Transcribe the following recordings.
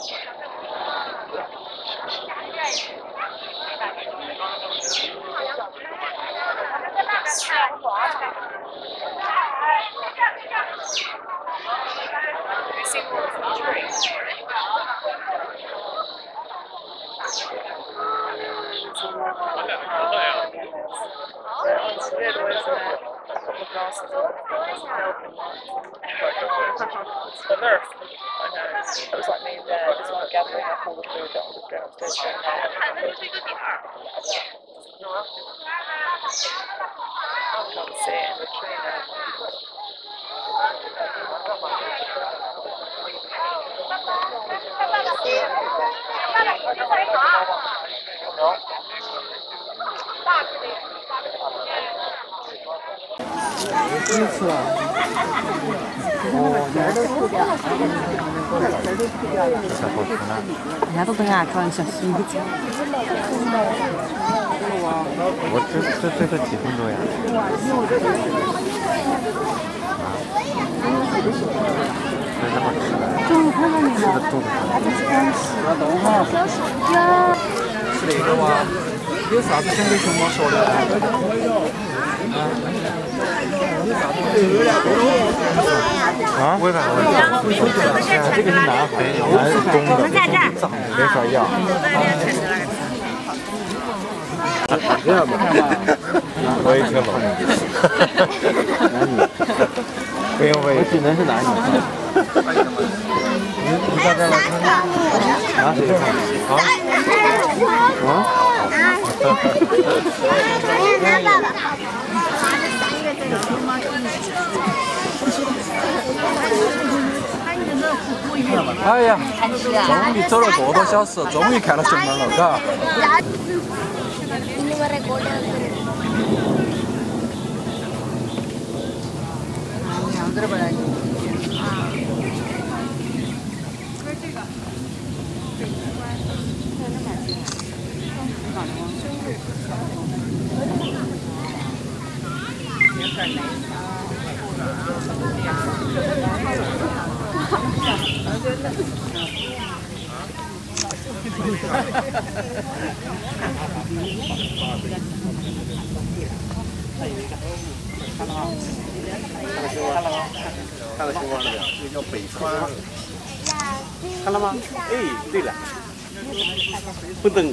It's a good, wasn't it? The nurse. I know. It was like me there, just like gathering up all the food that was downstairs. I can't see it in the tree. No. 人家都等下看小溪。我这这这几分钟呀？没那么吃的，中午看到你吃的了，肚子疼。是那个哇，有啥子想跟熊猫说的？啊？为啥？这个是男孩，男是公的，在这儿。没法要。这样吧，我也听懂了。男女，不用为只能是男女。你你在这来看看，拿谁看？啊？哎呀，终于走了个多小时，终于看到熊猫了，嘎。看到熊猫了没有？这个叫北川。看了吗？哎，对了，不等。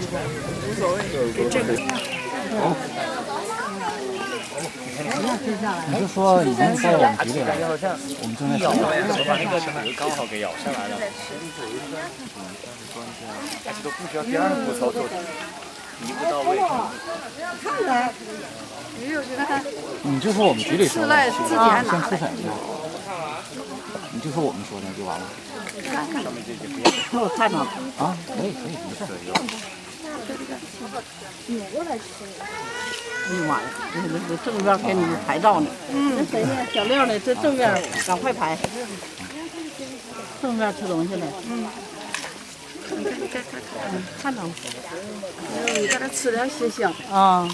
无所谓，给这个。你就说已经在我们局里了，我们正在找。把那个蛇刚好给咬下来了。而且都不需要第二步操作，一步到位。你就说。我们局里说。的，先出粉的。你就说。我们说。的就完了。我看到啊，可以可以，没事。哎呀妈呀，这这这正面给你拍照呢。嗯。那谁呢？小六呢？这正面赶快拍。正面吃东西呢。嗯。看到了。你在这吃点些香。啊。